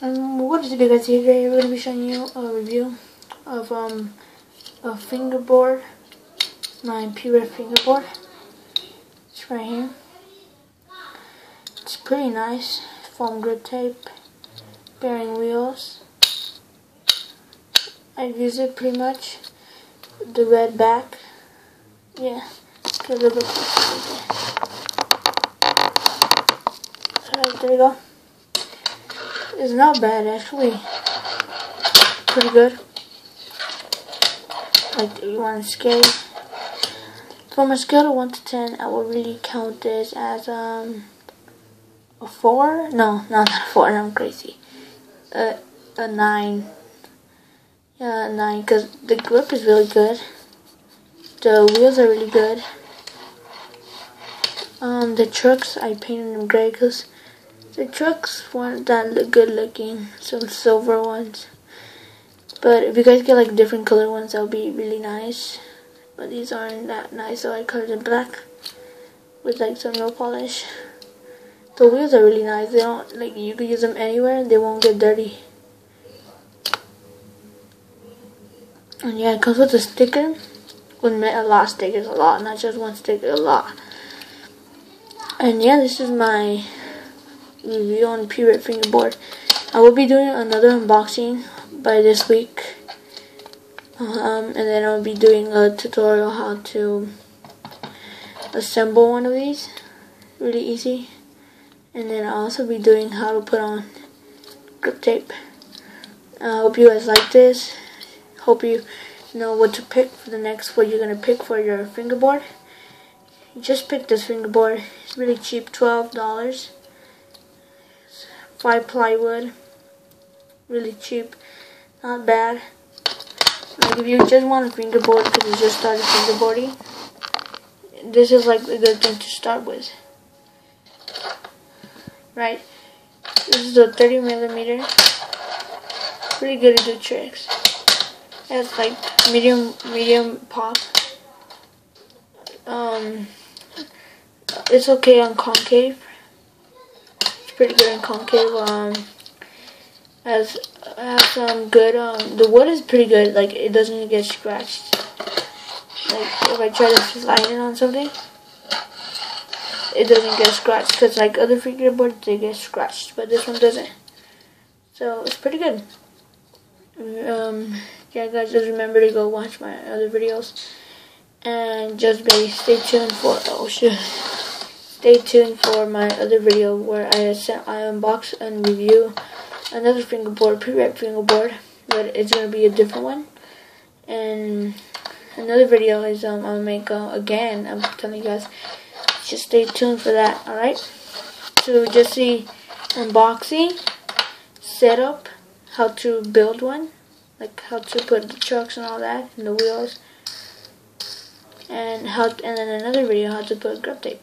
Um, what is it because today? We're going to be showing you a review of um, a fingerboard, my P-Rep fingerboard. It's right here. It's pretty nice. Foam grip tape, bearing wheels. I use it pretty much. The red back. Yeah, get a little bit. Alright, there you go. It's not bad actually. Pretty good. Like you want to scale. From a scale of one to ten, I would really count this as um a four. No, not a four. I'm crazy. A a nine. Yeah, a nine. Cause the grip is really good. The wheels are really good. Um, the trucks I painted them gray because the trucks weren't that good looking, some silver ones. But if you guys get like different color ones, that would be really nice. But these aren't that nice, so I colored them black with like some nail polish. The wheels are really nice. They don't like you can use them anywhere. They won't get dirty. And yeah, it comes with a sticker. With a lot of stickers, a lot, not just one sticker, a lot. And yeah, this is my review on P-Rep fingerboard. I will be doing another unboxing by this week. Um, and then I'll be doing a tutorial how to assemble one of these. Really easy. And then I'll also be doing how to put on grip tape. I uh, hope you guys like this. Hope you know what to pick for the next, what you're going to pick for your fingerboard. just pick this fingerboard. It's really cheap, $12 five plywood. Really cheap. Not bad. Like if you just want a fingerboard because you just started fingerboarding this is like a good thing to start with. Right? This is a 30 millimeter. Pretty good to do tricks. It's like medium medium pop. Um it's okay on concave pretty good and concave. Um, has has some good. Um, the wood is pretty good. Like it doesn't get scratched. Like if I try to slide it on something, it doesn't get scratched. Cause like other fingerboards, they get scratched, but this one doesn't. So it's pretty good. Um, yeah, guys, just remember to go watch my other videos, and just be stay tuned for. Oh shit. Stay tuned for my other video where I I unbox and review another fingerboard, P-Rep fingerboard, but it's gonna be a different one. And another video is um I'll make uh, again. I'm telling you guys, just stay tuned for that. All right. So just see unboxing, setup, how to build one, like how to put the trucks and all that, and the wheels, and how and then another video how to put grip tape.